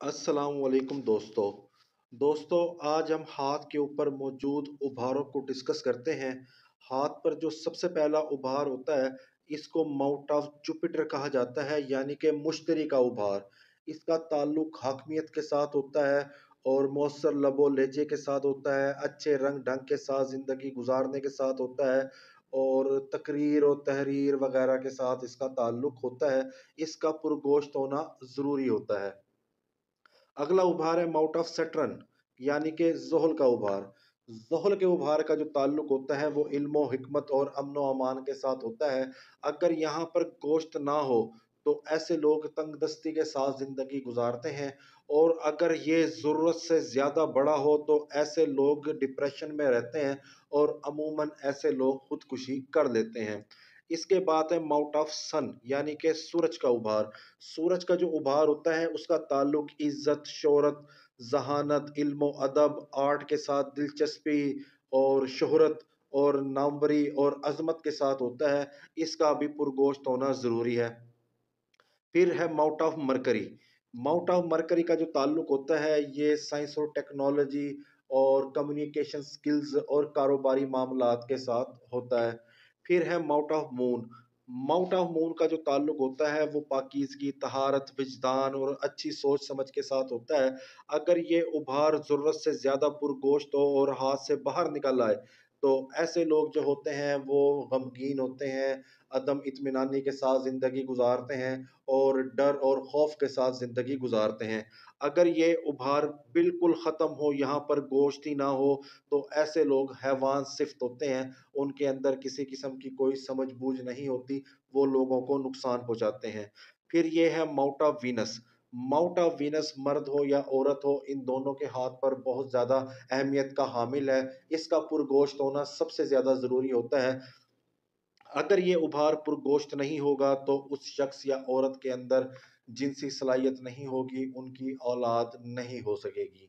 अस्सलाम वालेकुम दोस्तों। दोस्तों, आज हम हाथ के ऊपर मौजूद उभारों को डिस्कस करते हैं। हाथ पर जो सबसे पहला उभार होता है, इसको माउट ऑफ़ जुपिटर कहा जाता है, यानी कि मुश्तरी का उभार। इसका ताल्लुक हाकमियत के साथ होता है और मौसर लबो लहजे के साथ होता है, अच्छे रंग ढंग के साथ ज़िंदगी गुजारने के साथ होता है और तकरीर और तहरीर वगैरह के साथ इसका ताल्लुक होता है। इसका पुरगोश्त होना ज़रूरी होता है। अगला उभार है माउट ऑफ़ सेटरन यानी कि जहल का उभार। जहल के उभार का जो ताल्लुक होता है, वो इल्म, हिकमत और अमन, अमान के साथ होता है। अगर यहाँ पर गोश्त ना हो तो ऐसे लोग तंग दस्ती के साथ ज़िंदगी गुजारते हैं। और अगर ये ज़रूरत से ज़्यादा बड़ा हो तो ऐसे लोग डिप्रेशन में रहते हैं और अमूमन ऐसे लोग खुदकुशी कर लेते हैं। इसके बाद है माउट ऑफ़ सन यानी कि सूरज का उभार। सूरज का जो उभार होता है, उसका ताल्लुक इज़्ज़त, शोहरत, जहानत, इल्म, अदब, आर्ट के साथ दिलचस्पी और शोहरत और नामवरी और अजमत के साथ होता है। इसका भी पुरगोश्त होना ज़रूरी है। फिर है mount of Mercury mount of Mercury का जो ताल्लुक होता है, ये साइंस और टेक्नोलॉजी और कम्युनिकेशन स्किल्स और कारोबारी मामला के साथ होता है। फिर है mount of moon mount of moon का जो ताल्लुक होता है, वो पाकिजगी, तहारत, विजदान और अच्छी सोच समझ के साथ होता है। अगर ये उभार ज़रूरत से ज़्यादा पुरगोश्त हो और हाथ से बाहर निकल आए तो ऐसे लोग जो होते हैं, वो गमगीन होते हैं, अदम इतमानी के साथ ज़िंदगी गुजारते हैं और डर और खौफ के साथ ज़िंदगी गुजारते हैं। अगर ये उभार बिल्कुल ख़त्म हो, यहाँ पर गोश्त ही ना हो तो ऐसे लोग हैवान सिफ्त होते हैं, उनके अंदर किसी किस्म की कोई समझ बूझ नहीं होती, वो लोगों को नुकसान पहुँचाते हैं। फिर ये है mount Venus. Mount of Venus मर्द हो या औरत हो, इन दोनों के हाथ पर बहुत ज़्यादा अहमियत का हामिल है। इसका पुरगोश्त होना सबसे ज़्यादा ज़रूरी होता है। अगर ये उभार पुरगोश्त नहीं होगा तो उस शख्स या औरत के अंदर जिनसी सलाहियत नहीं होगी, उनकी औलाद नहीं हो सकेगी।